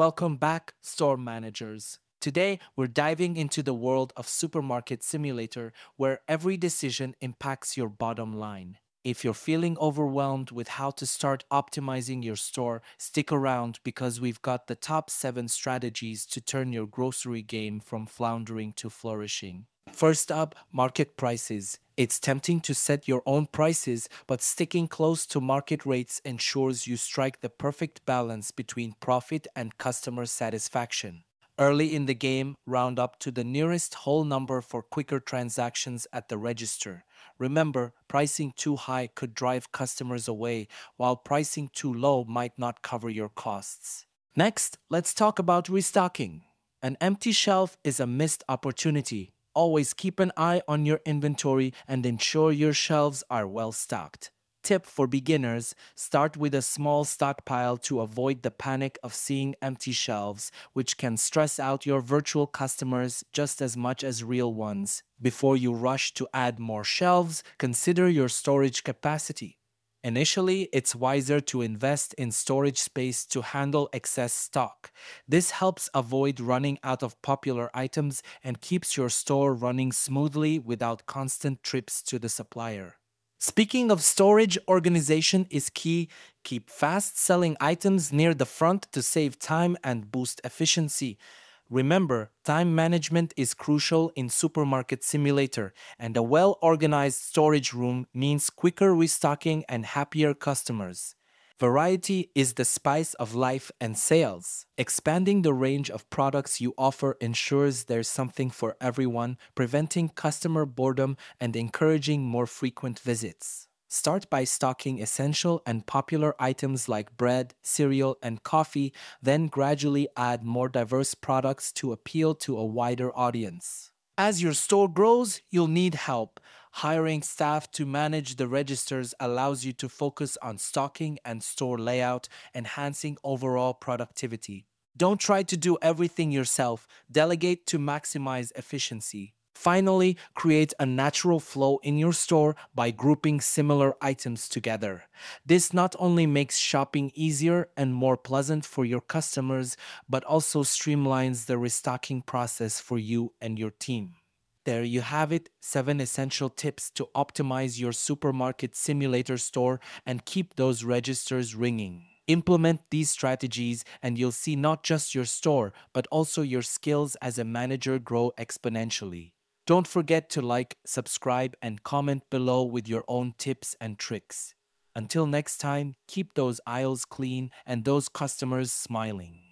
Welcome back, store managers. Today, we're diving into the world of Supermarket Simulator where every decision impacts your bottom line. If you're feeling overwhelmed with how to start optimizing your store, stick around because we've got the top 7 strategies to turn your grocery game from floundering to flourishing. First up, market prices. It's tempting to set your own prices, but sticking close to market rates ensures you strike the perfect balance between profit and customer satisfaction. Early in the game, round up to the nearest whole number for quicker transactions at the register. Remember, pricing too high could drive customers away, while pricing too low might not cover your costs. Next, let's talk about restocking. An empty shelf is a missed opportunity. Always keep an eye on your inventory and ensure your shelves are well stocked. Tip for beginners start with a small stockpile to avoid the panic of seeing empty shelves, which can stress out your virtual customers just as much as real ones. Before you rush to add more shelves, consider your storage capacity. Initially, it's wiser to invest in storage space to handle excess stock. This helps avoid running out of popular items and keeps your store running smoothly without constant trips to the supplier. Speaking of storage, organization is key. Keep fast selling items near the front to save time and boost efficiency. Remember, time management is crucial in Supermarket Simulator, and a well organized storage room means quicker restocking and happier customers. Variety is the spice of life and sales. Expanding the range of products you offer ensures there's something for everyone, preventing customer boredom and encouraging more frequent visits. Start by stocking essential and popular items like bread, cereal, and coffee, then gradually add more diverse products to appeal to a wider audience. As your store grows, you'll need help. Hiring staff to manage the registers allows you to focus on stocking and store layout, enhancing overall productivity. Don't try to do everything yourself, delegate to maximize efficiency. Finally, create a natural flow in your store by grouping similar items together. This not only makes shopping easier and more pleasant for your customers, but also streamlines the restocking process for you and your team. There you have it 7 essential tips to optimize your supermarket simulator store and keep those registers ringing. Implement these strategies, and you'll see not just your store, but also your skills as a manager grow exponentially. Don't forget to like, subscribe, and comment below with your own tips and tricks. Until next time, keep those aisles clean and those customers smiling.